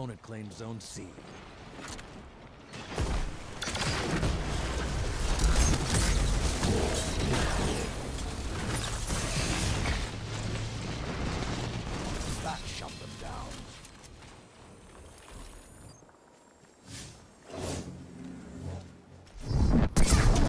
opponent claims Zone C. That shut them down.